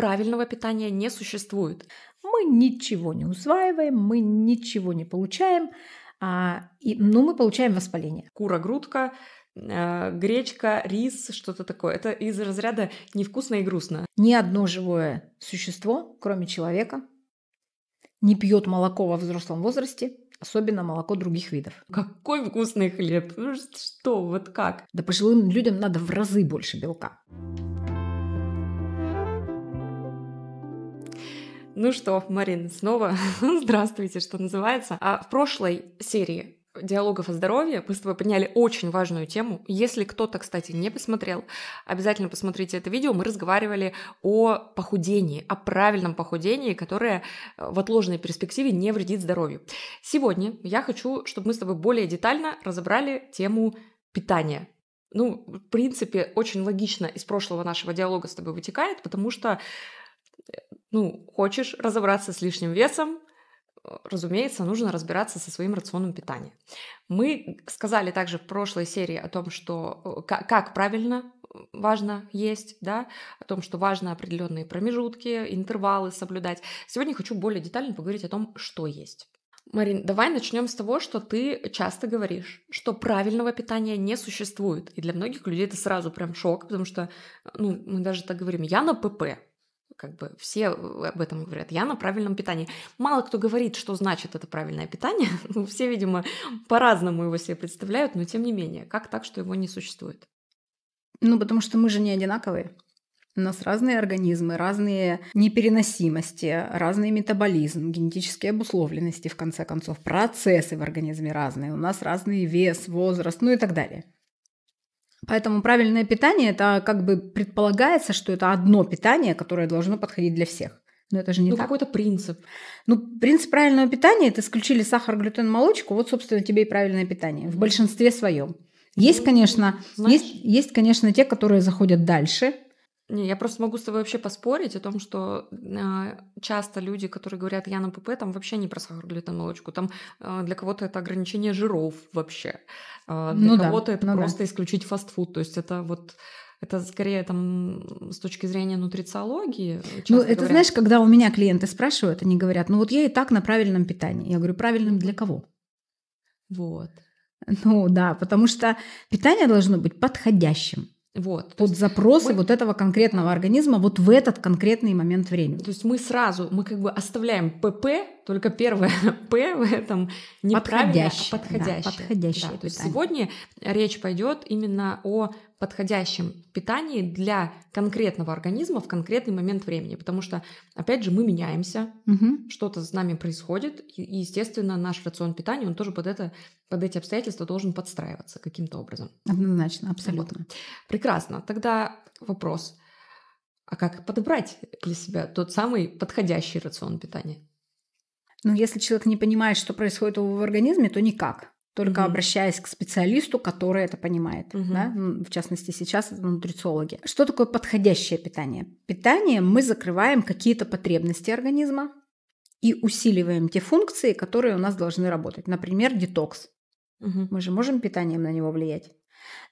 правильного питания не существует. Мы ничего не усваиваем, мы ничего не получаем, а, и, ну, мы получаем воспаление. Кура, грудка, э, гречка, рис, что-то такое. Это из разряда невкусно и грустно. Ни одно живое существо, кроме человека, не пьет молоко во взрослом возрасте, особенно молоко других видов. Какой вкусный хлеб! Что, вот как? Да пожилым людям надо в разы больше белка. Ну что, Марин, снова здравствуйте, что называется. А в прошлой серии диалогов о здоровье мы с тобой подняли очень важную тему. Если кто-то, кстати, не посмотрел, обязательно посмотрите это видео. Мы разговаривали о похудении, о правильном похудении, которое э, в отложенной перспективе не вредит здоровью. Сегодня я хочу, чтобы мы с тобой более детально разобрали тему питания. Ну, в принципе, очень логично из прошлого нашего диалога с тобой вытекает, потому что ну, хочешь разобраться с лишним весом, разумеется, нужно разбираться со своим рационом питания. Мы сказали также в прошлой серии о том, что э, как правильно э, важно есть, да, о том, что важно определенные промежутки, интервалы соблюдать. Сегодня хочу более детально поговорить о том, что есть. Марин, давай начнем с того, что ты часто говоришь, что правильного питания не существует. И для многих людей это сразу прям шок, потому что ну, мы даже так говорим, я на ПП, как бы все об этом говорят. Я на правильном питании. Мало кто говорит, что значит это правильное питание. Ну, все, видимо, по-разному его себе представляют, но тем не менее, как так, что его не существует? Ну, потому что мы же не одинаковые. У нас разные организмы, разные непереносимости, разный метаболизм, генетические обусловленности, в конце концов, процессы в организме разные. У нас разный вес, возраст, ну и так далее. Поэтому правильное питание это как бы предполагается, что это одно питание, которое должно подходить для всех. Но это же не ну, так. какой-то принцип. Ну, принцип правильного питания это исключили сахар, глютен, молочку. Вот, собственно, тебе и правильное питание в большинстве своем. Есть, ну, конечно, Знаешь... есть, есть, конечно, те, которые заходят дальше, не, я просто могу с тобой вообще поспорить о том, что э, часто люди, которые говорят «я на ПП», там вообще не про сахар, глютен, молочку. Там э, для кого-то это ограничение жиров вообще. Э, для ну кого-то да, это ну просто да. исключить фастфуд. То есть это вот это скорее там с точки зрения нутрициологии. Ну, это говорят. знаешь, когда у меня клиенты спрашивают, они говорят, ну вот я и так на правильном питании. Я говорю, правильном для кого? Вот. Ну да, потому что питание должно быть подходящим. Вот. Под запросы мы... вот этого конкретного организма вот в этот конкретный момент времени. То есть мы сразу, мы как бы оставляем ПП, только первое П в этом неправильно подходящее. Подходящее. Да, подходящее да, то есть сегодня речь пойдет именно о подходящем питании для конкретного организма в конкретный момент времени. Потому что, опять же, мы меняемся, угу. что-то с нами происходит, и, естественно, наш рацион питания, он тоже под, это, под эти обстоятельства должен подстраиваться каким-то образом. Однозначно, абсолютно. Вот. Прекрасно. Тогда вопрос. А как подобрать для себя тот самый подходящий рацион питания? Ну, если человек не понимает, что происходит в его организме, то никак только mm-hmm. обращаясь к специалисту, который это понимает. Mm-hmm. Да? В частности, сейчас это нутрициологи. Что такое подходящее питание? Питание мы закрываем какие-то потребности организма и усиливаем те функции, которые у нас должны работать. Например, детокс. Mm-hmm. Мы же можем питанием на него влиять.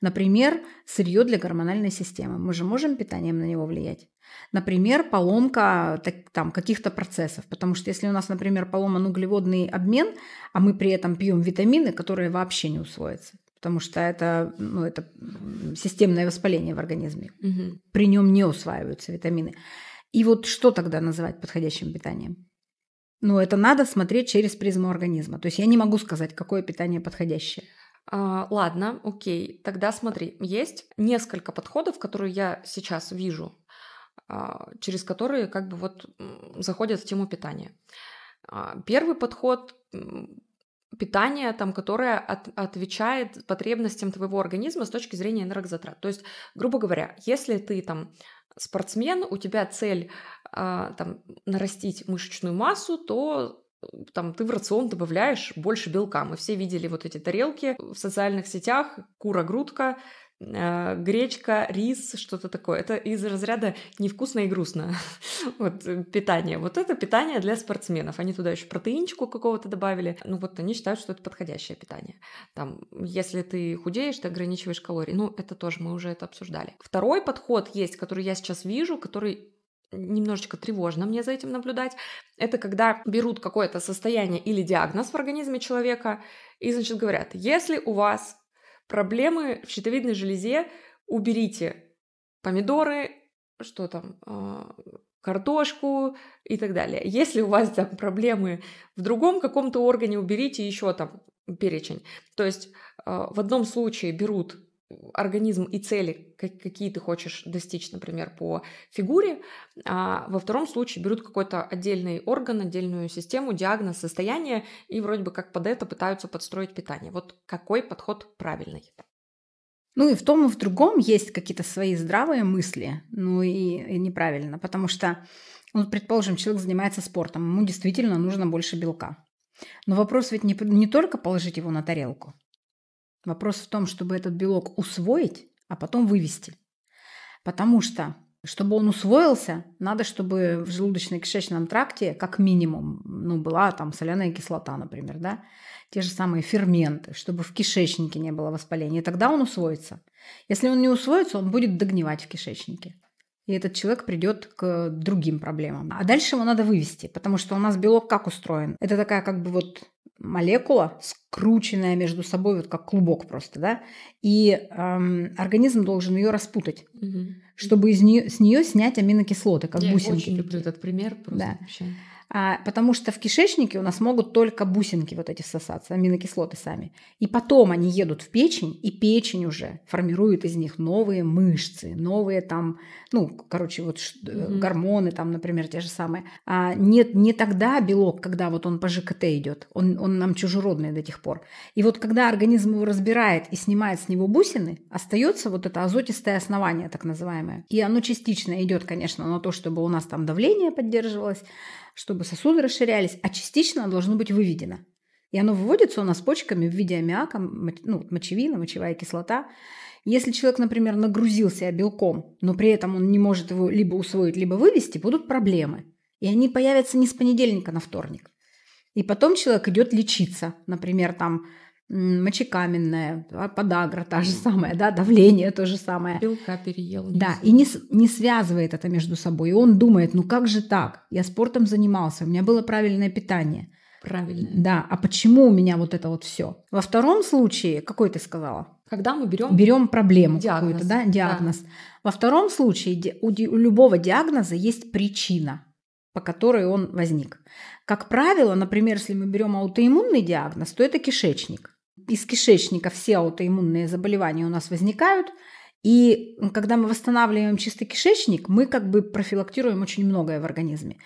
Например, сырье для гормональной системы. Мы же можем питанием на него влиять. Например, поломка так, там, каких-то процессов. Потому что если у нас, например, поломан углеводный обмен, а мы при этом пьем витамины, которые вообще не усвоятся. Потому что это, ну, это системное воспаление в организме. Угу. При нем не усваиваются витамины. И вот что тогда называть подходящим питанием? Ну, это надо смотреть через призму организма. То есть я не могу сказать, какое питание подходящее. А, ладно, окей. Тогда смотри, есть несколько подходов, которые я сейчас вижу, а, через которые как бы вот заходят в тему питания. А, первый подход питание, там, которое от, отвечает потребностям твоего организма с точки зрения энергозатрат. То есть, грубо говоря, если ты там спортсмен, у тебя цель а, там, нарастить мышечную массу, то там ты в рацион добавляешь больше белка. Мы все видели вот эти тарелки в социальных сетях, кура-грудка, э, гречка, рис, что-то такое. Это из разряда невкусно и грустно. вот э, питание. Вот это питание для спортсменов. Они туда еще протеинчику какого-то добавили. Ну вот они считают, что это подходящее питание. Там, если ты худеешь, ты ограничиваешь калории. Ну, это тоже мы уже это обсуждали. Второй подход есть, который я сейчас вижу, который немножечко тревожно мне за этим наблюдать, это когда берут какое-то состояние или диагноз в организме человека и, значит, говорят, если у вас проблемы в щитовидной железе, уберите помидоры, что там, а, картошку и так далее. Если у вас там проблемы в другом каком-то органе, уберите еще там перечень. То есть а, в одном случае берут организм и цели, какие ты хочешь достичь, например, по фигуре, а во втором случае берут какой-то отдельный орган, отдельную систему, диагноз, состояние, и вроде бы как под это пытаются подстроить питание. Вот какой подход правильный? Ну и в том и в другом есть какие-то свои здравые мысли, ну и, и неправильно, потому что, ну, предположим, человек занимается спортом, ему действительно нужно больше белка. Но вопрос ведь не, не только положить его на тарелку. Вопрос в том, чтобы этот белок усвоить, а потом вывести. Потому что, чтобы он усвоился, надо, чтобы в желудочно-кишечном тракте, как минимум, ну, была там соляная кислота, например, да, те же самые ферменты, чтобы в кишечнике не было воспаления. И тогда он усвоится. Если он не усвоится, он будет догнивать в кишечнике. И этот человек придет к другим проблемам. А дальше его надо вывести, потому что у нас белок как устроен? Это такая как бы вот молекула, скрученная между собой, вот как клубок просто, да, и эм, организм должен ее распутать, угу. чтобы из нее, с нее снять аминокислоты, как Я бусинки. очень люблю этот пример, просто да. вообще. А, потому что в кишечнике у нас могут только бусинки вот эти всосаться, аминокислоты сами. И потом они едут в печень, и печень уже формирует из них новые мышцы, новые там, ну, короче, вот mm гормоны там, например, те же самые. А нет, не тогда белок, когда вот он по ЖКТ идет, он, он нам чужеродный до тех пор. И вот когда организм его разбирает и снимает с него бусины, остается вот это азотистое основание, так называемое. И оно частично идет, конечно, на то, чтобы у нас там давление поддерживалось, чтобы сосуды расширялись, а частично должно быть выведено. И оно выводится у нас почками в виде аммиака, ну, мочевина, мочевая кислота. Если человек, например, нагрузил себя белком, но при этом он не может его либо усвоить, либо вывести, будут проблемы. И они появятся не с понедельника на вторник. И потом человек идет лечиться. Например, там мочекаменная, подагра та же самая, да, давление то же самое. Белка переел. Да, и не, не связывает это между собой. И он думает, ну как же так? Я спортом занимался, у меня было правильное питание. Правильно. Да, а почему у меня вот это вот все? Во втором случае, какой ты сказала? Когда мы берем берем проблему какую-то, да, диагноз. Да. Во втором случае у, у любого диагноза есть причина, по которой он возник. Как правило, например, если мы берем аутоиммунный диагноз, то это кишечник из кишечника все аутоиммунные заболевания у нас возникают. И когда мы восстанавливаем чистый кишечник, мы как бы профилактируем очень многое в организме.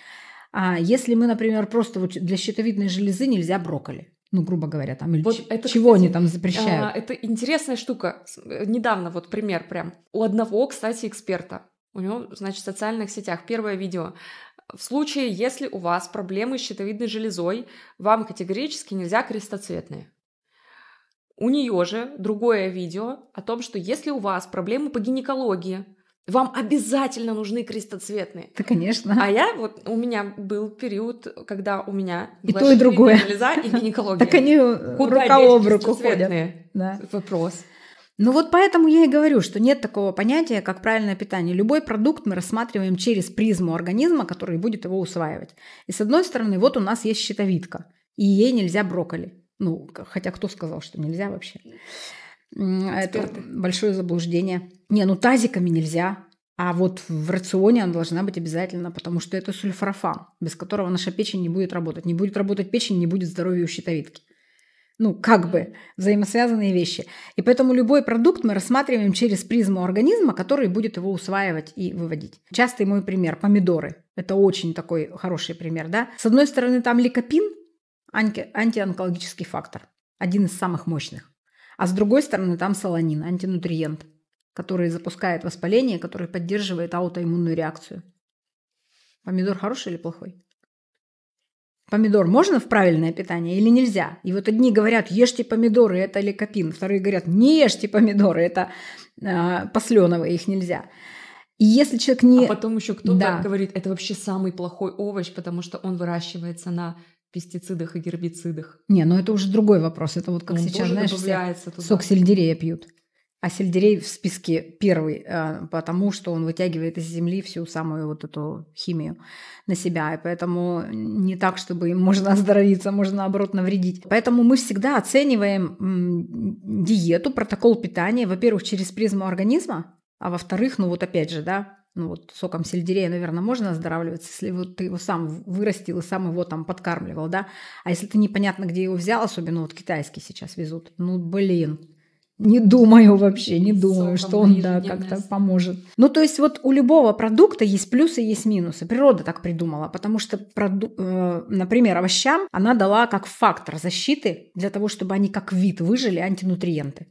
А если мы, например, просто вот для щитовидной железы нельзя брокколи, ну, грубо говоря, там, или вот это, чего кстати, они там запрещают? А, это интересная штука. Недавно вот пример прям. У одного, кстати, эксперта, у него, значит, в социальных сетях первое видео. В случае, если у вас проблемы с щитовидной железой, вам категорически нельзя крестоцветные. У нее же другое видео о том, что если у вас проблемы по гинекологии, вам обязательно нужны крестоцветные. Да, конечно. А я вот у меня был период, когда у меня и то и другое железа и гинекология. Так они рука об руку ходят. Вопрос. Ну вот поэтому я и говорю, что нет такого понятия, как правильное питание. Любой продукт мы рассматриваем через призму организма, который будет его усваивать. И с одной стороны, вот у нас есть щитовидка, и ей нельзя брокколи. Ну, хотя кто сказал, что нельзя вообще? Эксперты. Это большое заблуждение. Не, ну тазиками нельзя. А вот в рационе она должна быть обязательно, потому что это сульфорафан, без которого наша печень не будет работать. Не будет работать печень, не будет здоровья у щитовидки. Ну, как бы взаимосвязанные вещи. И поэтому любой продукт мы рассматриваем через призму организма, который будет его усваивать и выводить. Частый мой пример – помидоры. Это очень такой хороший пример, да. С одной стороны, там ликопин, анти- антионкологический фактор, один из самых мощных. А с другой стороны, там солонин, антинутриент, который запускает воспаление, который поддерживает аутоиммунную реакцию. Помидор хороший или плохой? Помидор можно в правильное питание или нельзя? И вот одни говорят, ешьте помидоры, это ликопин. Вторые говорят, не ешьте помидоры, это э, посленовые, их нельзя. И если человек не... А потом еще кто-то да. говорит, это вообще самый плохой овощ, потому что он выращивается на пестицидах и гербицидах. Не, ну это уже другой вопрос. Это вот как Он сейчас, знаешь, все туда. сок сельдерея пьют. А сельдерей в списке первый, э, потому что он вытягивает из земли всю самую вот эту химию на себя. И поэтому не так, чтобы им можно оздоровиться, можно наоборот навредить. Поэтому мы всегда оцениваем диету, протокол питания, во-первых, через призму организма, а во-вторых, ну вот опять же, да, ну вот соком сельдерея, наверное, можно оздоравливаться, если вот ты его сам вырастил и сам его там подкармливал, да. А если ты непонятно, где его взял, особенно вот китайский сейчас везут, ну блин, не думаю вообще, не думаю, что он да, как-то поможет. Ну, то есть вот у любого продукта есть плюсы, есть минусы. Природа так придумала, потому что, э, например, овощам она дала как фактор защиты для того, чтобы они как вид выжили антинутриенты.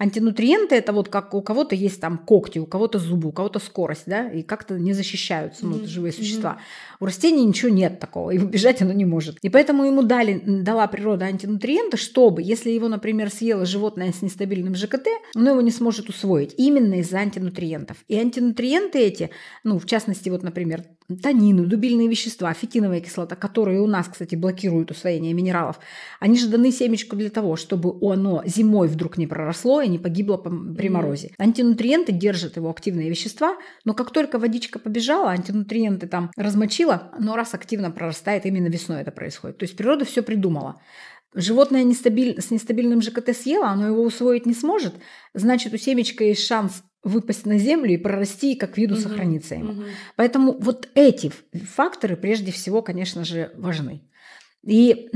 Антинутриенты это вот как у кого-то есть там когти, у кого-то зубы, у кого-то скорость, да, и как-то не защищаются ну, mm-hmm. живые существа. Mm-hmm. У растений ничего нет такого, и убежать оно не может. И поэтому ему дали, дала природа антинутриенты, чтобы, если его, например, съело животное с нестабильным ЖКТ, оно его не сможет усвоить именно из-за антинутриентов. И антинутриенты эти, ну, в частности, вот, например, танины, дубильные вещества, фитиновая кислота, которые у нас, кстати, блокируют усвоение минералов, они же даны семечку для того, чтобы оно зимой вдруг не проросло и не погибло при морозе. Антинутриенты держат его активные вещества, но как только водичка побежала, антинутриенты там размочила, но раз активно прорастает, именно весной это происходит. То есть природа все придумала. Животное нестабиль... с нестабильным ЖКТ съело, оно его усвоить не сможет, значит, у семечка есть шанс выпасть на землю и прорасти, и как виду угу, сохраниться ему. Угу. Поэтому вот эти факторы прежде всего, конечно же, важны. И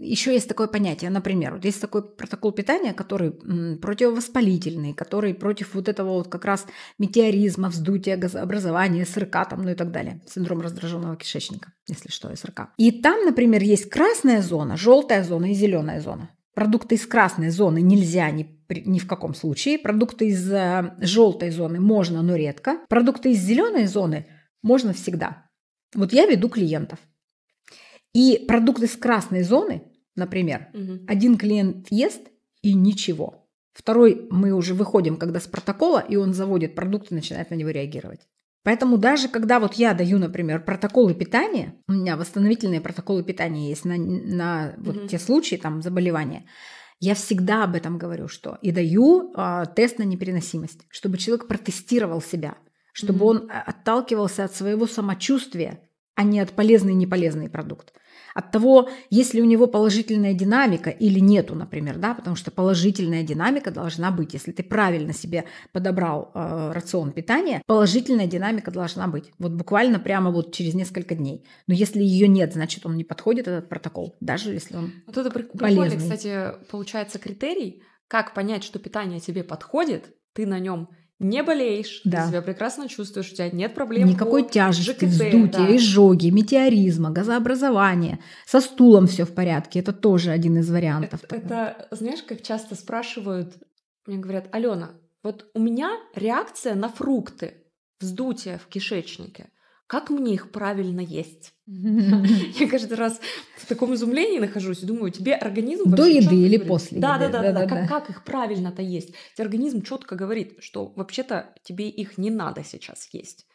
еще есть такое понятие, например, вот есть такой протокол питания, который противовоспалительный, который против вот этого вот как раз метеоризма, вздутия, газообразования, СРК там, ну и так далее, синдром раздраженного кишечника, если что, СРК. И там, например, есть красная зона, желтая зона и зеленая зона. Продукты из красной зоны нельзя ни, ни в каком случае. Продукты из э, желтой зоны можно, но редко. Продукты из зеленой зоны можно всегда. Вот я веду клиентов. И продукты с красной зоны, например, угу. один клиент ест и ничего. Второй мы уже выходим, когда с протокола, и он заводит продукт и начинает на него реагировать. Поэтому даже когда вот я даю, например, протоколы питания, у меня восстановительные протоколы питания есть на, на вот угу. те случаи там заболевания, я всегда об этом говорю, что и даю э, тест на непереносимость, чтобы человек протестировал себя, чтобы угу. он отталкивался от своего самочувствия, а не от полезный и неполезный продукт от того, есть ли у него положительная динамика или нету, например, да, потому что положительная динамика должна быть. Если ты правильно себе подобрал э, рацион питания, положительная динамика должна быть. Вот буквально прямо вот через несколько дней. Но если ее нет, значит, он не подходит, этот протокол, даже если он Вот это прикольный, кстати, получается критерий, как понять, что питание тебе подходит, ты на нем не болеешь, да. ты себя прекрасно чувствуешь, у тебя нет проблем. Никакой тяжести, ЖКТ, вздутия, да. изжоги, метеоризма, газообразования. Со стулом все в порядке. Это тоже один из вариантов. Это, это знаешь, как часто спрашивают, мне говорят, Алена, вот у меня реакция на фрукты, вздутие в кишечнике как мне их правильно есть? Я каждый раз в таком изумлении нахожусь и думаю, тебе организм... До еды или после да, еды? Да, да, да, да. Как, как их правильно-то есть? Тебе организм четко говорит, что вообще-то тебе их не надо сейчас есть.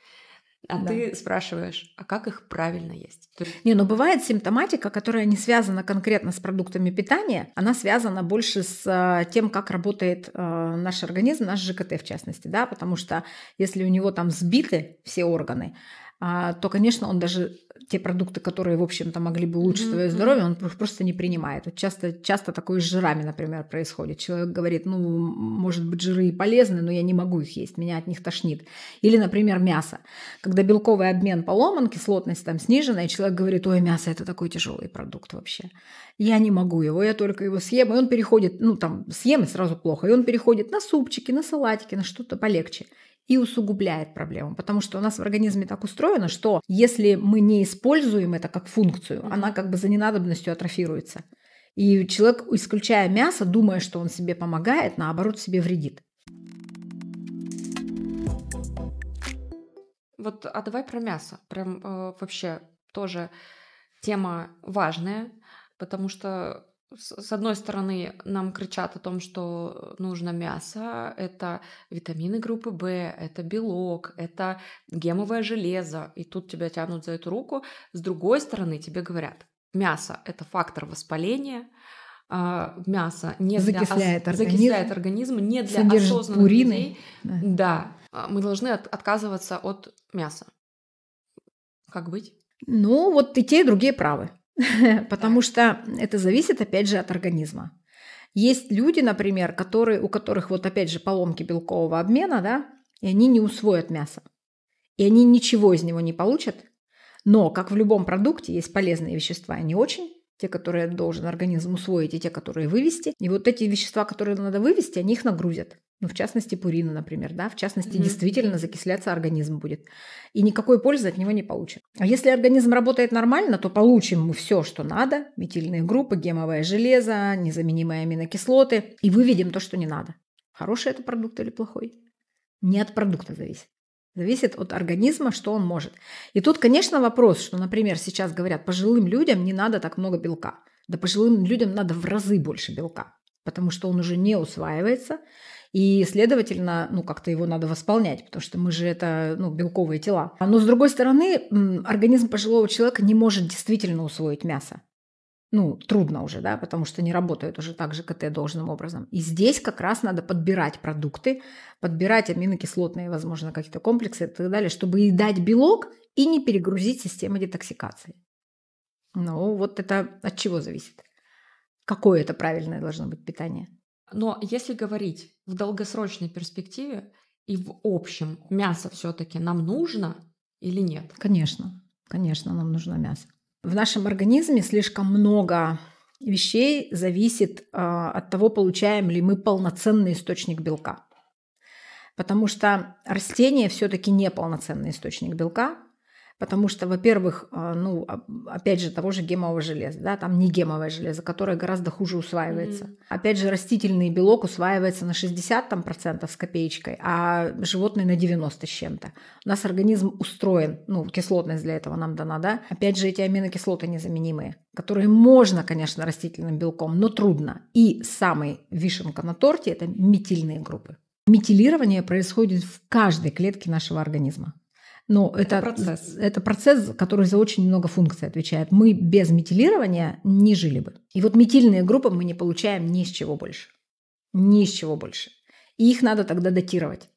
А да. ты спрашиваешь, а как их правильно есть? Не, ну бывает симптоматика, которая не связана конкретно с продуктами питания, она связана больше с э, тем, как работает э, наш организм, наш ЖКТ в частности, да, потому что если у него там сбиты все органы, то, конечно, он даже те продукты, которые, в общем-то, могли бы улучшить mm-hmm. твое здоровье, он просто не принимает. Вот часто, часто такое с жирами, например, происходит. Человек говорит, ну, может быть, жиры и полезны, но я не могу их есть, меня от них тошнит. Или, например, мясо. Когда белковый обмен поломан, кислотность там снижена, и человек говорит, ой, мясо это такой тяжелый продукт вообще. Я не могу его, я только его съем, и он переходит, ну, там, съем и сразу плохо, и он переходит на супчики, на салатики, на что-то полегче и усугубляет проблему, потому что у нас в организме так устроено, что если мы не используем это как функцию, она как бы за ненадобностью атрофируется. И человек, исключая мясо, думая, что он себе помогает, наоборот себе вредит. Вот, а давай про мясо. Прям э, вообще тоже тема важная, потому что с одной стороны, нам кричат о том, что нужно мясо, это витамины группы В, это белок, это гемовое железо, и тут тебя тянут за эту руку. С другой стороны, тебе говорят, мясо – это фактор воспаления, а, мясо не закисляет, для, организм, закисляет организм, не для осознанных пурины. людей. Да. Да, а, мы должны от- отказываться от мяса. Как быть? Ну, вот и те, и другие правы. Потому что это зависит, опять же, от организма. Есть люди, например, которые, у которых вот опять же поломки белкового обмена, да, и они не усвоят мясо. И они ничего из него не получат. Но, как в любом продукте, есть полезные вещества, и не очень. Те, которые должен организм усвоить, и те, которые вывести. И вот эти вещества, которые надо вывести, они их нагрузят. Ну, в частности, пурина, например, да, в частности, Мгм. действительно закисляться организм будет. И никакой пользы от него не получит. А если организм работает нормально, то получим мы все, что надо. Метильные группы, гемовое железо, незаменимые аминокислоты. И выведем то, что не надо. Хороший это продукт или плохой? Не от продукта зависит. Зависит от организма, что он может. И тут, конечно, вопрос, что, например, сейчас говорят, пожилым людям не надо так много белка. Да пожилым людям надо в разы больше белка, потому что он уже не усваивается, и, следовательно, ну, как-то его надо восполнять, потому что мы же это, ну, белковые тела. Но, с другой стороны, организм пожилого человека не может действительно усвоить мясо. Ну, трудно уже, да, потому что не работает уже так же КТ должным образом. И здесь как раз надо подбирать продукты, подбирать аминокислотные, возможно, какие-то комплексы и так далее, чтобы и дать белок и не перегрузить систему детоксикации. Ну, вот это от чего зависит? Какое это правильное должно быть питание? Но если говорить в долгосрочной перспективе и в общем, мясо все-таки нам нужно или нет? Конечно, конечно, нам нужно мясо. В нашем организме слишком много вещей зависит э, от того, получаем ли мы полноценный источник белка. Потому что растения все-таки не полноценный источник белка, потому что, во-первых, э, ну, а- опять же, того же гемового железа, да, там не гемовое железо, которое гораздо хуже усваивается. Мгм. Опять же, растительный белок усваивается на 60 там, процентов с копеечкой, а животный на 90 с чем-то. У нас организм устроен, ну, кислотность для этого нам дана, да. Опять же, эти аминокислоты незаменимые, которые можно, конечно, растительным белком, но трудно. И самый вишенка на торте – это метильные группы. Метилирование происходит в каждой клетке нашего организма. Но это, Это процесс. это процесс, который за очень много функций отвечает. Мы без метилирования не жили бы. И вот метильные группы мы не получаем ни с чего больше. Ни с чего больше. И их надо тогда датировать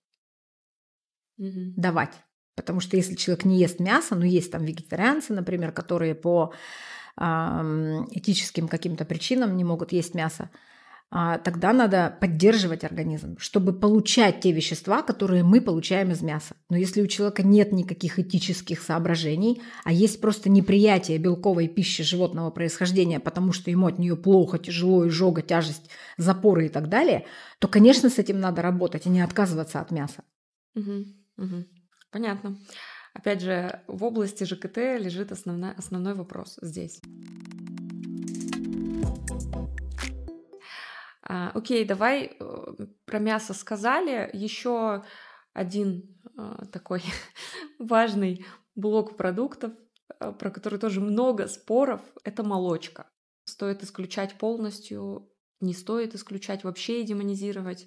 Мгм. давать. Потому что если человек не ест мясо, ну есть там вегетарианцы, например, которые по этическим каким-то причинам не могут есть мясо, тогда надо поддерживать организм, чтобы получать те вещества, которые мы получаем из мяса. Но если у человека нет никаких этических соображений, а есть просто неприятие белковой пищи животного происхождения, потому что ему от нее плохо, тяжело, изжога, тяжесть, запоры и так далее, то, конечно, с этим надо работать и не отказываться от мяса. Понятно. Опять же, в области ЖКТ лежит основна- основной вопрос здесь. А, окей, давай э, про мясо сказали. Еще один э, такой важный блок продуктов, э, про который тоже много споров, это молочка. Стоит исключать полностью, не стоит исключать вообще и демонизировать.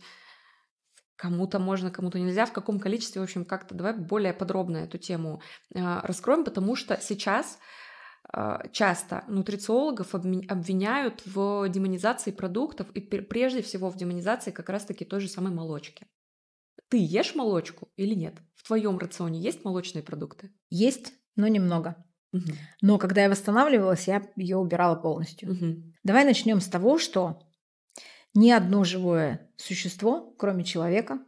Кому-то можно, кому-то нельзя, в каком количестве, в общем, как-то давай более подробно эту тему раскроем, потому что сейчас часто нутрициологов обвиняют в демонизации продуктов и пр- прежде всего в демонизации как раз-таки той же самой молочки. Ты ешь молочку или нет? В твоем рационе есть молочные продукты? Есть, но немного. Мгм. Но когда я восстанавливалась, я ее убирала полностью. Мгм. Давай начнем с того, что ни одно живое существо, кроме человека,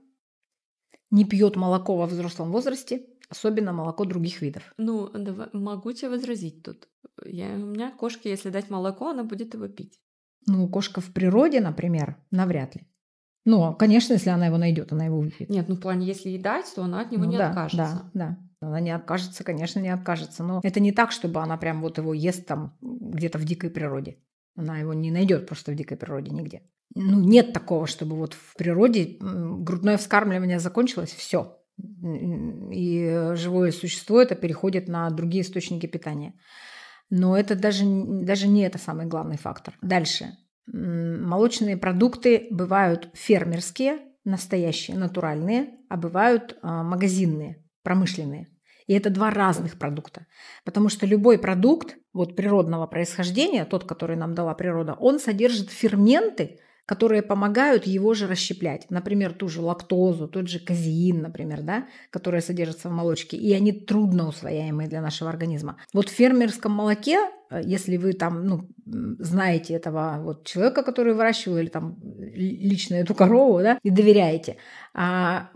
не пьет молоко во взрослом возрасте, особенно молоко других видов. Ну, давай- могу тебе возразить тут. Я, у меня кошке, если дать молоко, она будет его пить. Ну, кошка в природе, например, навряд ли. Ну, конечно, если она его найдет, она его выпьет. Нет, ну в плане, если ей дать, то она от него Ну не да, откажется. Да, да. Она не откажется, конечно, не откажется. Но это не так, чтобы она прям вот его ест там где-то в дикой природе. Она его не найдет просто в дикой природе нигде. Ну, нет такого, чтобы вот в природе грудное вскармливание закончилось, все. И живое существо это переходит на другие источники питания. Но это даже, даже не это самый главный фактор. Дальше. Молочные продукты бывают фермерские, настоящие, натуральные, а бывают а, магазинные, промышленные. И это два разных продукта. Потому что любой продукт вот природного происхождения, тот, который нам дала природа, он содержит ферменты, которые помогают его же расщеплять. Например, ту же лактозу, тот же казеин, например, да, которые содержатся в молочке, и они трудно усвояемые для нашего организма. Вот в фермерском молоке, э, если вы там, ну, знаете этого вот человека, который выращивал, или там лично эту корову, да, и доверяете, а,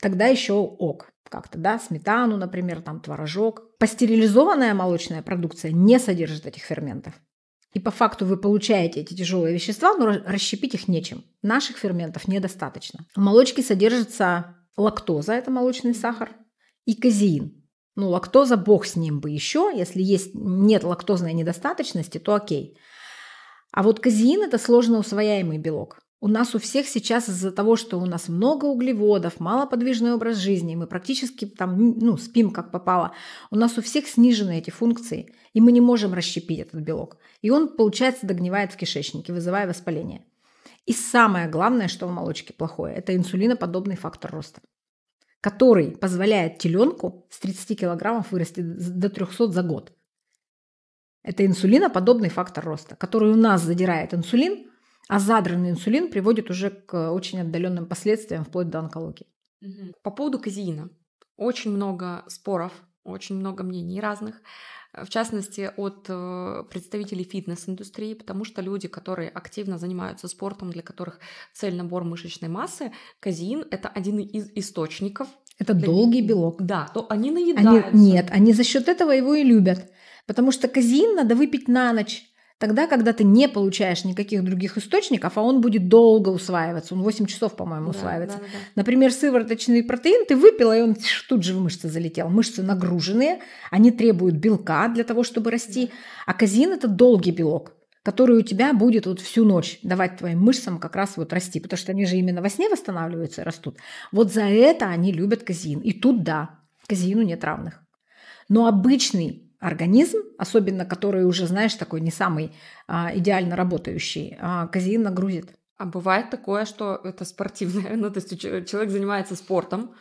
тогда еще ок как-то, да, сметану, например, там творожок. Пастерилизованная молочная продукция не содержит этих ферментов. И по факту вы получаете эти тяжелые вещества, но расщепить их нечем. Наших ферментов недостаточно. В молочке содержится лактоза, это молочный сахар, и казеин. Ну, лактоза, бог с ним бы еще. Если есть, нет лактозной недостаточности, то окей. А вот казеин – это сложно усвояемый белок. У нас у всех сейчас из-за того, что у нас много углеводов, малоподвижный образ жизни, мы практически там ну, спим как попало, у нас у всех снижены эти функции, и мы не можем расщепить этот белок. И он, получается, догнивает в кишечнике, вызывая воспаление. И самое главное, что в молочке плохое, это инсулиноподобный фактор роста, который позволяет теленку с 30 килограммов вырасти до 300 за год. Это инсулиноподобный фактор роста, который у нас задирает инсулин, а задранный инсулин приводит уже к очень отдаленным последствиям, вплоть до онкологии. По поводу казеина. Очень много споров, очень много мнений разных. В частности, от э, представителей фитнес-индустрии, потому что люди, которые активно занимаются спортом, для которых цель набор мышечной массы, казеин – это один из источников. Это долгий белок. Да, то они наедаются. Они, нет, они за счет этого его и любят. Потому что казеин надо выпить на ночь. Тогда, когда ты не получаешь никаких других источников, а он будет долго усваиваться, он 8 часов, по-моему, да, усваивается. Да, да. Например, сывороточный протеин ты выпила, и он тут же в мышцы залетел. Мышцы нагруженные, они требуют белка для того, чтобы расти. А казин – это долгий белок который у тебя будет вот всю ночь давать твоим мышцам как раз вот расти, потому что они же именно во сне восстанавливаются и растут. Вот за это они любят казеин. И тут да, казеину нет равных. Но обычный организм, особенно который уже, знаешь, такой не самый а, идеально работающий, а, казеин нагрузит. А бывает такое, что это спортивное, ну то есть человек занимается спортом,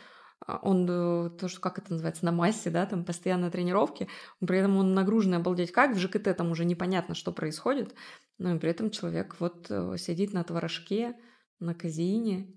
а, он э, то, что как это называется, на массе, да, там постоянно тренировки, при этом он нагруженный обалдеть как, в ЖКТ там уже непонятно, что происходит, но и при этом человек вот э, сидит на творожке, на казеине,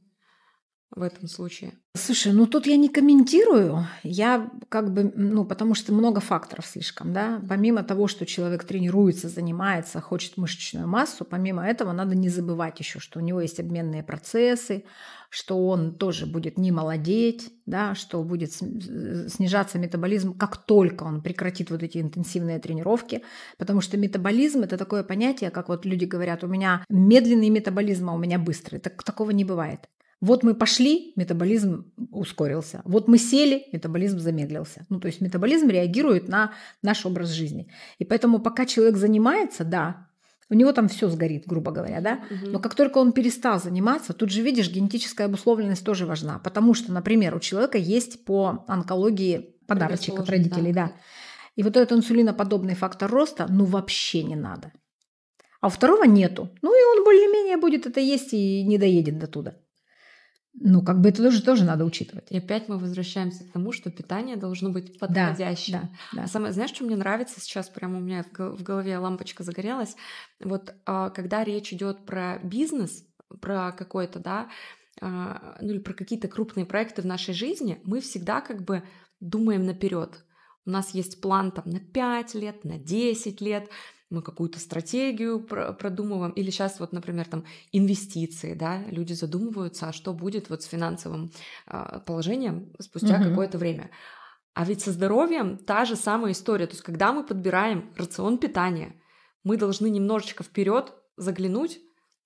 в этом случае? Слушай, ну тут я не комментирую. Я как бы, ну, потому что много факторов слишком, да. Помимо того, что человек тренируется, занимается, хочет мышечную массу, помимо этого надо не забывать еще, что у него есть обменные процессы, что он тоже будет не молодеть, да, что будет снижаться метаболизм, как только он прекратит вот эти интенсивные тренировки, потому что метаболизм это такое понятие, как вот люди говорят, у меня медленный метаболизм, а у меня быстрый. Так, такого не бывает. Вот мы пошли, метаболизм ускорился. Вот мы сели, метаболизм замедлился. Ну, то есть метаболизм реагирует на наш образ жизни. И поэтому пока человек занимается, да, у него там все сгорит, грубо говоря, да. Угу. Но как только он перестал заниматься, тут же видишь, генетическая обусловленность тоже важна. Потому что, например, у человека есть по онкологии подарочек от родителей, да. да. И вот этот инсулиноподобный фактор роста, ну, вообще не надо. А у второго нету. Ну, и он более-менее будет это есть и не доедет до туда. Ну, как бы это тоже, тоже надо учитывать. И опять мы возвращаемся к тому, что питание должно быть подходящим. Да, да, да. Самое, знаешь, что мне нравится сейчас? Прямо у меня в голове лампочка загорелась. Вот а, когда речь идет про бизнес, про какой-то, да, а, ну или про какие-то крупные проекты в нашей жизни, мы всегда как бы думаем наперед. У нас есть план там на 5 лет, на 10 лет, мы какую-то стратегию продумываем, или сейчас вот, например, там инвестиции, да, люди задумываются, а что будет вот с финансовым а, положением спустя угу. какое-то время. А ведь со здоровьем та же самая история. То есть, когда мы подбираем рацион питания, мы должны немножечко вперед заглянуть,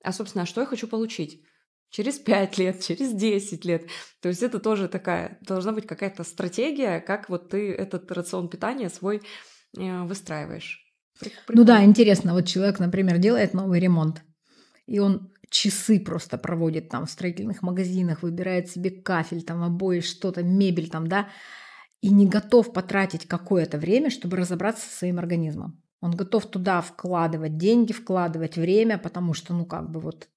а, собственно, а что я хочу получить? Через 5 лет, через 10 лет. То есть это тоже такая, должна быть какая-то стратегия, как вот ты этот рацион питания свой э, выстраиваешь. Прикольно. Ну да, интересно, вот человек, например, делает новый ремонт, и он часы просто проводит там в строительных магазинах, выбирает себе кафель, там обои, что-то, мебель там, да, и не готов потратить какое-то время, чтобы разобраться со своим организмом. Он готов туда вкладывать деньги, вкладывать время, потому что, ну, как бы вот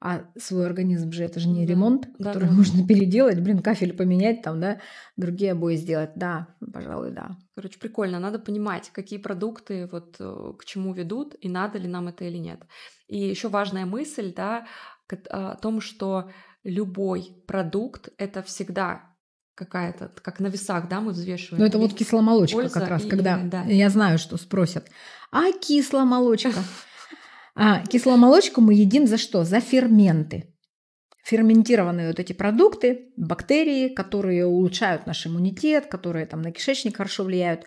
А свой организм же это же не Да, ремонт, да, который да. можно переделать, блин, кафель поменять, там, да, другие обои сделать. Да, пожалуй, да. Короче, прикольно. Надо понимать, какие продукты вот э, к чему ведут, и надо ли нам это или нет. И еще важная мысль, да, к- о том, что любой продукт это всегда какая-то, как на весах, да, мы взвешиваем. Но это вот кисломолочка польза как раз, и- когда да. я знаю, что спросят. А кисломолочка? А кисломолочку мы едим за что? За ферменты. Ферментированные вот эти продукты, бактерии, которые улучшают наш иммунитет, которые там на кишечник хорошо влияют,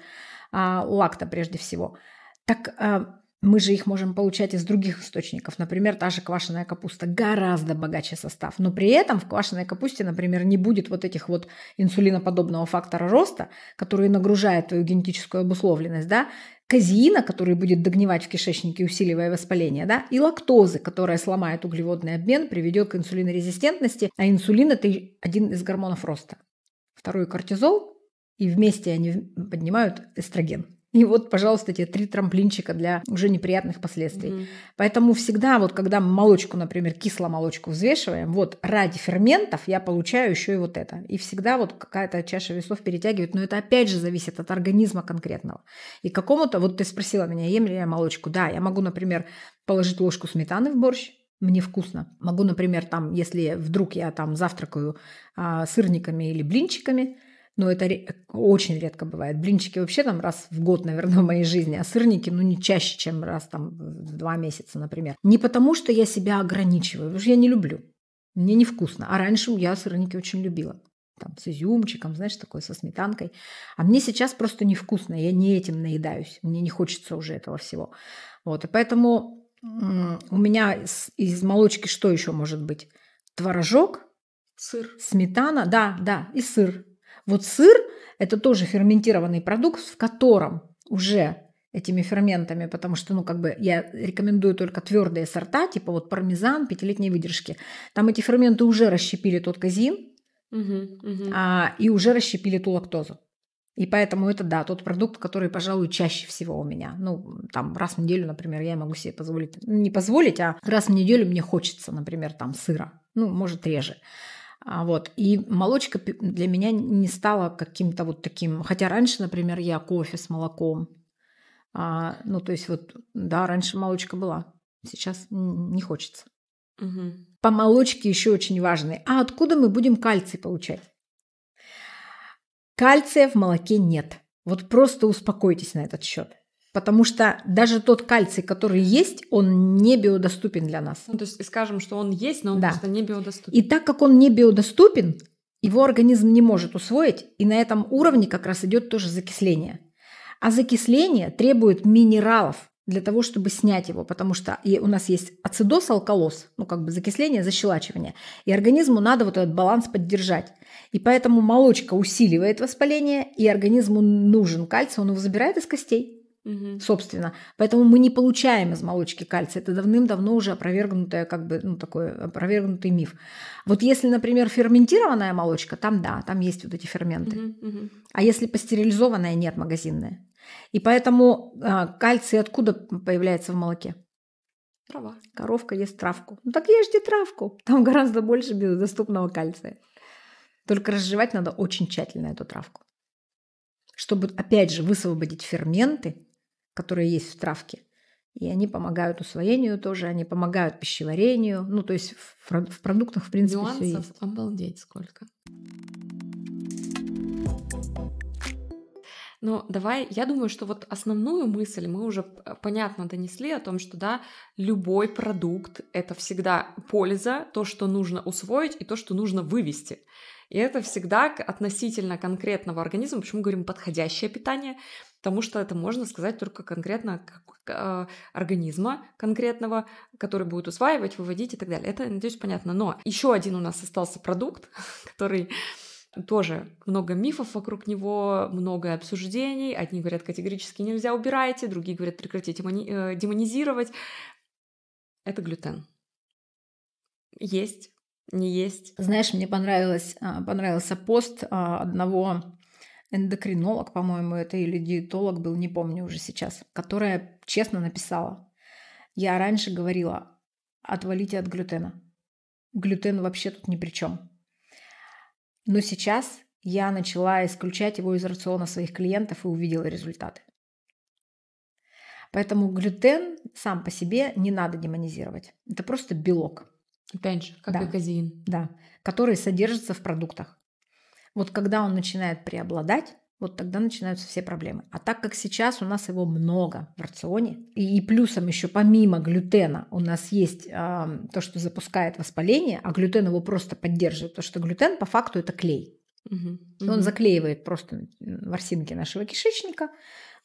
а, лакта прежде всего. Так а, мы же их можем получать из других источников. Например, та же квашеная капуста гораздо богаче состав. Но при этом в квашеной капусте, например, не будет вот этих вот инсулиноподобного фактора роста, который нагружает твою генетическую обусловленность, да, казеина, который будет догнивать в кишечнике, усиливая воспаление, да, и лактозы, которая сломает углеводный обмен, приведет к инсулинорезистентности, а инсулин – это один из гормонов роста. Второй – кортизол, и вместе они поднимают эстроген. И вот, пожалуйста, эти три трамплинчика для уже неприятных последствий. Мгм. Поэтому всегда, вот когда молочку, например, кисломолочку взвешиваем, вот ради ферментов я получаю еще и вот это. И всегда вот какая-то чаша весов перетягивает, но это опять же зависит от организма конкретного. И какому-то, вот ты спросила меня, ем ли я молочку? Да, я могу, например, положить ложку сметаны в борщ, мне вкусно. Могу, например, там, если вдруг я там завтракаю а, сырниками или блинчиками, но это очень редко бывает. Блинчики вообще там раз в год, наверное, в моей жизни, а сырники, ну, не чаще, чем раз там в два месяца, например. Не потому, что я себя ограничиваю, потому что я не люблю. Мне невкусно. А раньше я сырники очень любила. Там с изюмчиком, знаешь, такой со сметанкой. А мне сейчас просто невкусно. Я не этим наедаюсь. Мне не хочется уже этого всего. Вот. И поэтому у меня из, из молочки что еще может быть? Творожок, Сыр. Сметана, да, да, и сыр. Вот сыр – это тоже ферментированный продукт, в котором уже этими ферментами, потому что, ну, как бы я рекомендую только твердые сорта, типа вот пармезан, пятилетней выдержки. Там эти ферменты уже расщепили тот казин Мгм, мгм. а, и уже расщепили ту лактозу. И поэтому это, да, тот продукт, который, пожалуй, чаще всего у меня. Ну, там раз в неделю, например, я могу себе позволить, не позволить, а раз в неделю мне хочется, например, там сыра. Ну, может, реже. А, вот. И молочка для меня не стала каким-то вот таким... Хотя раньше, например, я кофе с молоком. А, ну, то есть вот, да, раньше молочка была. Сейчас не хочется. Мгм. По молочке еще очень важный. А откуда мы будем кальций получать? Кальция в молоке нет. Вот просто успокойтесь на этот счет. Потому что даже тот кальций, который есть, он не биодоступен для нас. Ну, то есть скажем, что он есть, но он Да. просто не биодоступен. И так как он не биодоступен, его организм не может усвоить, и на этом уровне как раз идет тоже закисление. А закисление требует минералов для того, чтобы снять его, потому что и у нас есть ацидоз, алкалоз, ну как бы закисление, защелачивание, и организму надо вот этот баланс поддержать. И поэтому молочка усиливает воспаление, и организму нужен кальций, он его забирает из костей Собственно. Поэтому мы не получаем из молочки кальция. Это давным-давно уже опровергнутое, как бы, ну, такой опровергнутый миф. Вот если, например, ферментированная молочка, там да, там есть вот эти ферменты. А если пастерилизованная, нет, магазинная. И поэтому а, кальций откуда появляется в молоке? Трава. Коровка ест травку. Ну так ешьте травку. Там гораздо больше биодоступного кальция. Только разжевать надо очень тщательно эту травку. Чтобы, опять же, высвободить ферменты, которые есть в травке. И они помогают усвоению тоже, они помогают пищеварению. Ну, то есть в, в продуктах, в принципе, все Нюансов есть. обалдеть сколько. Но давай, я думаю, что вот основную мысль мы уже п- понятно донесли о том, что да, любой продукт это всегда польза, то, что нужно усвоить и то, что нужно вывести. И это всегда относительно конкретного организма. Почему говорим подходящее питание? Потому что это можно сказать только конкретно э, организма конкретного, который будет усваивать, выводить и так далее. Это, надеюсь, понятно. Но еще один у нас остался продукт, который тоже много мифов вокруг него, много обсуждений. Одни говорят, категорически нельзя убирайте, другие говорят, прекратите э, демонизировать. Это глютен. Есть, не есть. Знаешь, мне понравилось, а, понравился пост а, одного эндокринолог, по-моему, это или диетолог был, не помню уже сейчас, которая честно написала. Я раньше говорила, отвалите от глютена. глютен вообще тут ни при чем. Но сейчас я начала исключать его из рациона своих клиентов и увидела результаты. Поэтому глютен сам по себе не надо демонизировать. Это просто белок. Опять же, как да. и казеин. Да, который содержится в продуктах. Вот когда он начинает преобладать, вот тогда начинаются все проблемы. А так как сейчас у нас его много в рационе, и, и плюсом еще помимо глютена у нас есть э, то, что запускает воспаление, а глютен его просто поддерживает, потому что глютен по факту это клей. Угу, Он заклеивает просто ворсинки нашего кишечника.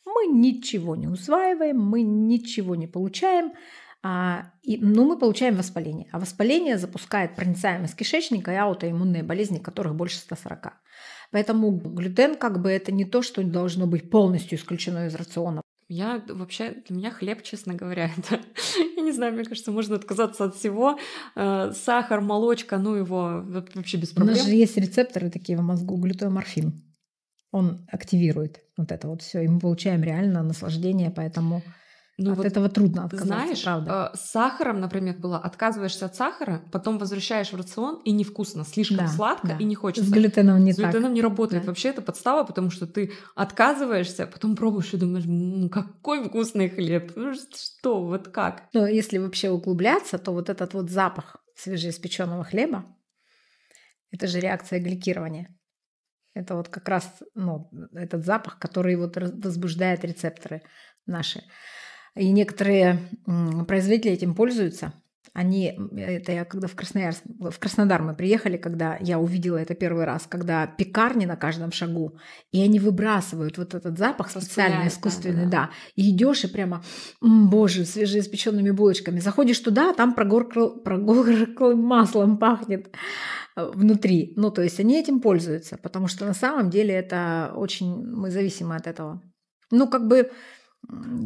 Мы ничего не усваиваем, мы ничего не получаем. А, и, ну, мы получаем воспаление. А воспаление запускает проницаемость кишечника и аутоиммунные болезни, которых больше 140. Поэтому глютен как бы это не то, что должно быть полностью исключено из рациона. Я вообще, для меня хлеб, честно говоря, это, я не знаю, мне кажется, можно отказаться от всего. Э, сахар, молочка, ну его вообще без проблем. У нас же есть рецепторы такие в мозгу, глютеоморфин. Он активирует вот это вот все, и мы получаем реально наслаждение, поэтому ну, от вот этого трудно отказаться, знаешь, правда. Э, с сахаром, например, было, отказываешься от сахара, потом возвращаешь в рацион, и невкусно, слишком да, сладко, да. и не хочется. С глютеном не С так. глютеном не работает. Да. Вообще это подстава, потому что ты отказываешься, потом пробуешь и думаешь, ну какой вкусный хлеб, ну что, вот как? Но если вообще углубляться, то вот этот вот запах свежеиспеченного хлеба, это же реакция гликирования. Это вот как раз ну, этот запах, который вот возбуждает рецепторы наши. И некоторые производители этим пользуются. Они, это я когда в Красноярск, в Краснодар мы приехали, когда я увидела это первый раз, когда пекарни на каждом шагу, и они выбрасывают вот этот запах специально искусственный, да, да. да. И идешь и прямо, боже, свежеиспеченными булочками. Заходишь туда, а там прогорклым маслом пахнет э, внутри. Ну, то есть они этим пользуются, потому что на самом деле это очень, мы зависимы от этого. Ну, как бы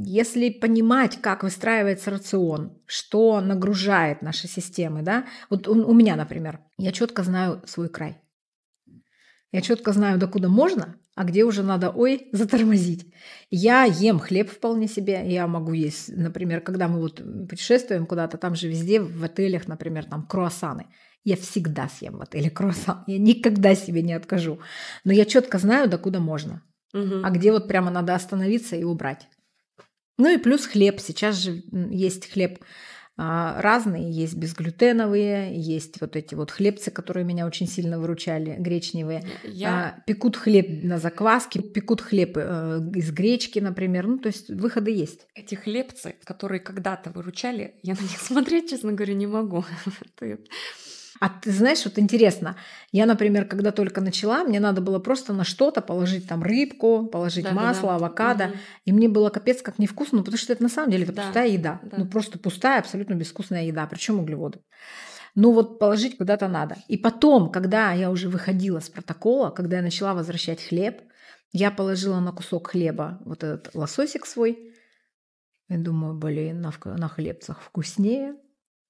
если понимать, как выстраивается рацион, что нагружает наши системы, да, вот у, у меня, например, я четко знаю свой край. Я четко знаю, докуда можно, а где уже надо, ой, затормозить. Я ем хлеб вполне себе, я могу есть, например, когда мы вот путешествуем куда-то, там же везде в отелях, например, там круассаны. Я всегда съем в отеле круассан, я никогда себе не откажу. Но я четко знаю, докуда можно, угу. а где вот прямо надо остановиться и убрать. Ну и плюс хлеб. Сейчас же есть хлеб а, разные. Есть безглютеновые, есть вот эти вот хлебцы, которые меня очень сильно выручали, гречневые. Я... А, пекут хлеб на закваске, пекут хлеб э, из гречки, например. Ну, то есть выходы есть. Эти хлебцы, которые когда-то выручали, я на них смотреть, честно говоря, не могу. А ты знаешь, вот интересно, я, например, когда только начала, мне надо было просто на что-то положить там рыбку, положить да, масло, да, авокадо, угу. и мне было капец как невкусно, ну, потому что это на самом деле это да, пустая еда, да. ну просто пустая, абсолютно безвкусная еда, причем углеводы. Ну вот положить куда-то надо. И потом, когда я уже выходила с протокола, когда я начала возвращать хлеб, я положила на кусок хлеба вот этот лососик свой. И думаю, блин, на, на хлебцах вкуснее.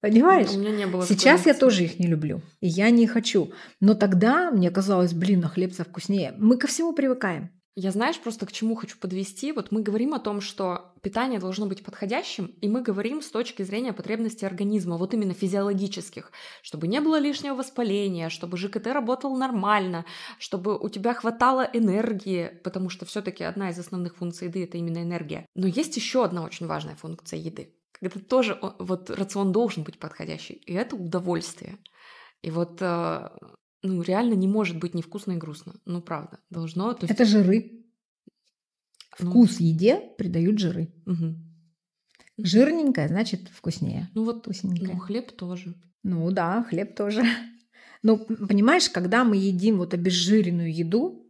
Понимаешь? У меня не было. Сейчас я тоже их не люблю. И я не хочу. Но тогда мне казалось, блин, на хлебца вкуснее. Мы ко всему привыкаем. Я знаешь, просто к чему хочу подвести. Вот мы говорим о том, что питание должно быть подходящим, и мы говорим с точки зрения потребностей организма, вот именно физиологических, чтобы не было лишнего воспаления, чтобы ЖКТ работал нормально, чтобы у тебя хватало энергии, потому что все-таки одна из основных функций еды это именно энергия. Но есть еще одна очень важная функция еды это тоже вот рацион должен быть подходящий. И это удовольствие. И вот э, ну, реально не может быть невкусно и грустно. Ну, правда, должно. То есть... Это жиры. Ну. Вкус ну... еде придают жиры. Угу. Жирненькое значит вкуснее. Ну вот вкусненькое. Ну, хлеб тоже. Ну да, хлеб тоже. Ну, понимаешь, когда мы едим вот обезжиренную еду,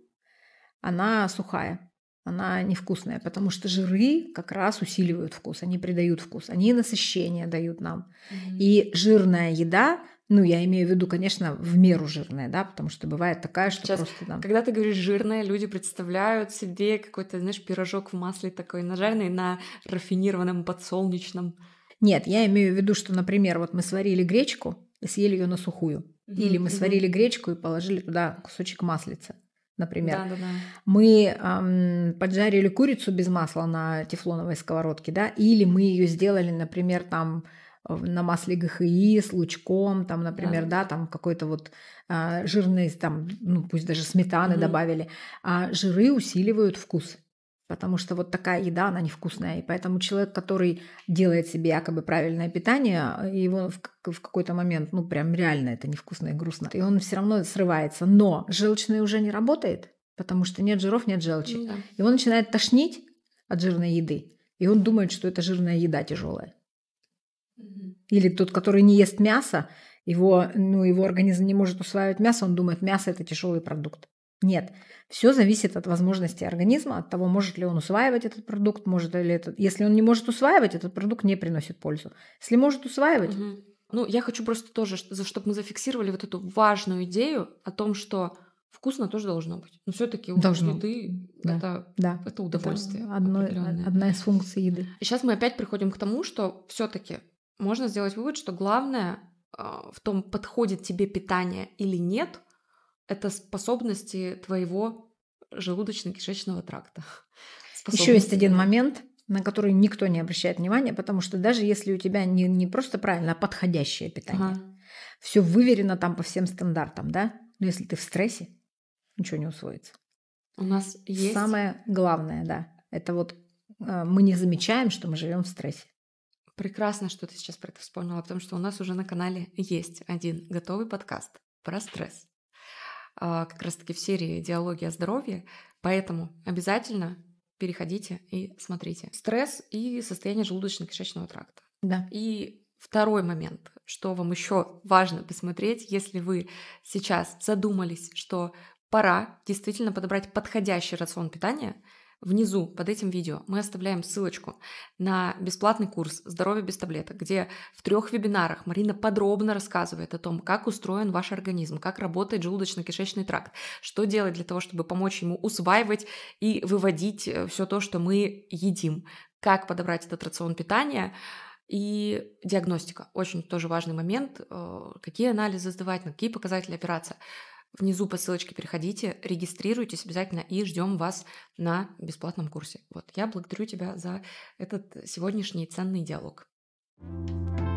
она сухая она невкусная, потому что жиры как раз усиливают вкус, они придают вкус, они насыщение дают нам. Mm-hmm. И жирная еда, ну, я имею в виду, конечно, в меру жирная, да, потому что бывает такая, что Сейчас, просто там... Когда ты говоришь жирная, люди представляют себе какой-то, знаешь, пирожок в масле такой нажаренный на рафинированном подсолнечном. Нет, я имею в виду, что, например, вот мы сварили гречку и съели ее на сухую. Mm-hmm. Или мы сварили гречку и положили туда кусочек маслица например. Да, да, да. Мы эм, поджарили курицу без масла на тефлоновой сковородке, да, или мы ее сделали, например, там на масле ГХИ с лучком, там, например, да, да там какой-то вот а, жирный, там, ну пусть даже сметаны угу. добавили, а жиры усиливают вкус. Потому что вот такая еда, она невкусная. И поэтому человек, который делает себе якобы правильное питание, его в, в какой-то момент, ну прям реально это невкусно и грустно. И он все равно срывается. Но желчный уже не работает, потому что нет жиров, нет желчи. Ну, да. Его начинает тошнить от жирной еды. И он думает, что это жирная еда тяжелая. Или тот, который не ест мясо, его, ну, его организм не может усваивать мясо, он думает, мясо это тяжелый продукт. Нет, все зависит от возможности организма, от того, может ли он усваивать этот продукт, может ли этот. Если он не может усваивать, этот продукт не приносит пользу. Если может усваивать. Угу. Ну, я хочу просто тоже, чтобы мы зафиксировали вот эту важную идею о том, что вкусно тоже должно быть. Но все-таки должно. еды да. это, да. это удовольствие. Это одно, одна из функций еды. И сейчас мы опять приходим к тому, что все-таки можно сделать вывод, что главное а, в том, подходит тебе питание или нет – это способности твоего желудочно-кишечного тракта. Еще есть один момент, на который никто не обращает внимания, потому что даже если у тебя не, не просто правильно, а подходящее питание, ага. все выверено там по всем стандартам, да? Но если ты в стрессе, ничего не усвоится. У нас есть... Самое главное, да, это вот э, мы не замечаем, что мы живем в стрессе. Прекрасно, что ты сейчас про это вспомнила, потому что у нас уже на канале есть один готовый подкаст про стресс. А, как раз-таки в серии «Диалоги о здоровье», поэтому обязательно переходите и смотрите. Стресс и состояние желудочно-кишечного тракта. Да. И второй момент, что вам еще важно посмотреть, если вы сейчас задумались, что пора действительно подобрать подходящий рацион питания – Внизу под этим видео мы оставляем ссылочку на бесплатный курс «Здоровье без таблеток», где в трех вебинарах Марина подробно рассказывает о том, как устроен ваш организм, как работает желудочно-кишечный тракт, что делать для того, чтобы помочь ему усваивать и выводить э, все то, что мы едим, как подобрать этот рацион питания, и диагностика. Очень тоже важный момент. Э, какие анализы сдавать, на какие показатели опираться. Внизу по ссылочке переходите, регистрируйтесь обязательно и ждем вас на бесплатном курсе. Вот, я благодарю тебя за этот сегодняшний ценный диалог. thank you